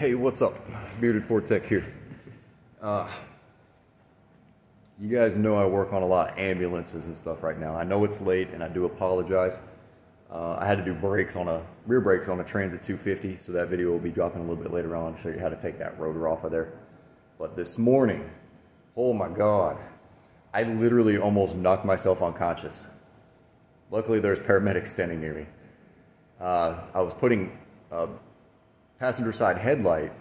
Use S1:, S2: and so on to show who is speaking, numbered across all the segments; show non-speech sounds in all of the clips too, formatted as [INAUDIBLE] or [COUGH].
S1: Hey, what's up? Bearded Ford Tech here. Uh, you guys know I work on a lot of ambulances and stuff right now. I know it's late and I do apologize. Uh, I had to do brakes on a rear brakes on a Transit 250, so that video will be dropping a little bit later on to show you how to take that rotor off of there. But this morning, oh my God, I literally almost knocked myself unconscious. Luckily, there's paramedics standing near me. Uh, I was putting a passenger side headlight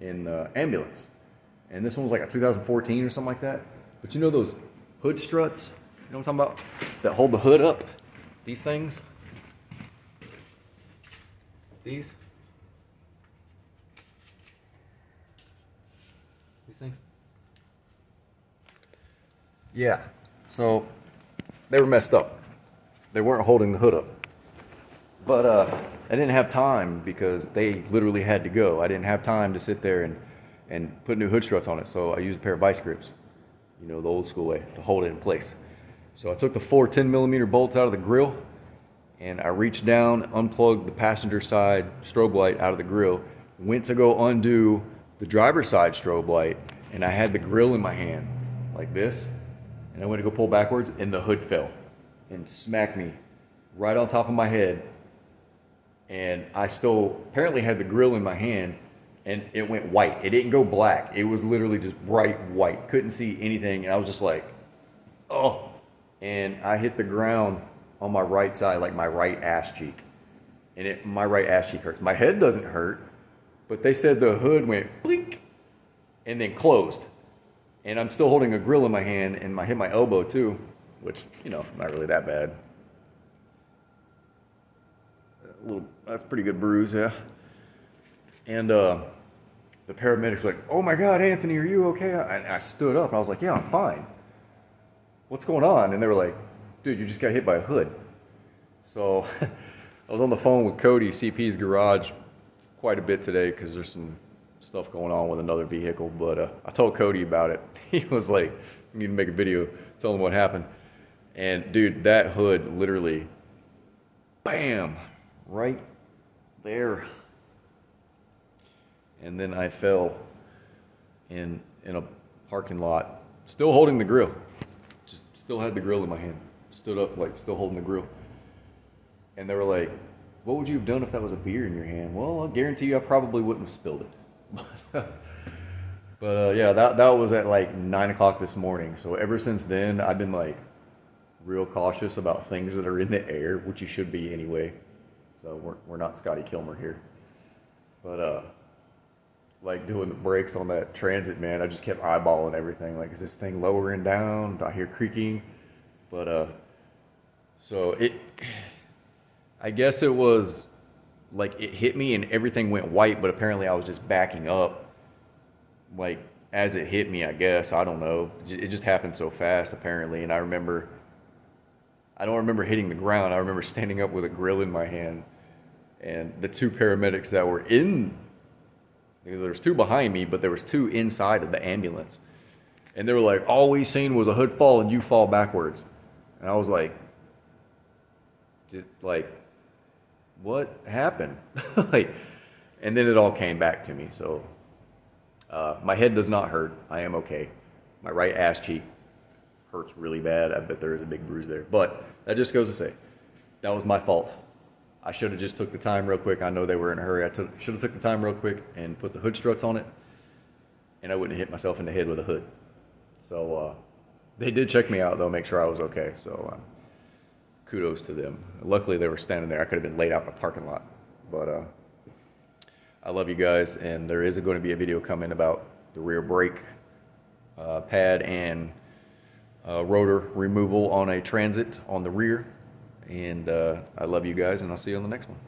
S1: in the ambulance, and this one was like a 2014 or something like that. But you know those hood struts? You know what I'm talking about? That hold the hood up? These things? These? These things? Yeah. So they were messed up. They weren't holding the hood up. But uh, I didn't have time because they literally had to go. I didn't have time to sit there and, and put new hood struts on it. So I used a pair of vice grips, you know, the old school way to hold it in place. So I took the four 10 millimeter bolts out of the grill and I reached down, unplugged the passenger side strobe light out of the grill, went to go undo the driver's side strobe light, and I had the grill in my hand like this, and I went to go pull backwards, and the hood fell and smacked me right on top of my head. And I still apparently had the grill in my hand, and it went white. It didn't go black. It was literally just bright white. Couldn't see anything, and I was just like, oh. And I hit the ground on my right side, like my right ass cheek. And it, my right ass cheek hurts. My head doesn't hurt, but they said the hood went blink and then closed. And I'm still holding a grill in my hand and I hit my elbow too, which, you know, not really that bad. A little, that's pretty good bruise, yeah. And uh, the paramedics were like, oh my God, Anthony, are you okay? And I stood up and I was like, yeah, I'm fine. What's going on? And they were like, dude, you just got hit by a hood. So [LAUGHS] I was on the phone with Cody, CP's garage, quite a bit today because there's some stuff going on with another vehicle. But uh, I told Cody about it. [LAUGHS] He was like, you need to make a video, tell him what happened. And dude, that hood literally, bam, right there. And then I fell in in a parking lot, still holding the grill. Just still had the grill in my hand stood up, like still holding the grill. And they were like, "What would you have done if that was a beer in your hand?" Well, I guarantee you, I probably wouldn't have spilled it. [LAUGHS] but uh, yeah, that that was at like nine o'clock this morning. So ever since then, I've been like real cautious about things that are in the air, which you should be anyway. So we're we're not Scotty Kilmer here. But uh, like doing the brakes on that transit, man, I just kept eyeballing everything. Like, is this thing lowering down? Do I hear creaking? But uh, so it, I guess it was like it hit me and everything went white, but apparently I was just backing up, like as it hit me. I guess I don't know. It just happened so fast apparently, and I remember. I don't remember hitting the ground. I remember standing up with a grill in my hand, and the two paramedics that were in. There was two behind me, but there was two inside of the ambulance, and they were like, "All we seen was a hood fall and you fall backwards." And I was like, did, like, what happened? [LAUGHS] like, and then it all came back to me. So uh, my head does not hurt. I am okay. My right ass cheek hurts really bad. I bet there is a big bruise there. But that just goes to say, that was my fault. I should have just took the time real quick. I know they were in a hurry. I should have took the time real quick and put the hood struts on it, and I wouldn't have hit myself in the head with a hood. So uh, they did check me out though, make sure I was okay. So uh, kudos to them. Luckily, they were standing there. I could have been laid out in a parking lot, but uh, I love you guys. And there is going to be a video coming about the rear brake uh, pad and uh, rotor removal on a transit on the rear. And uh, I love you guys, and I'll see you on the next one.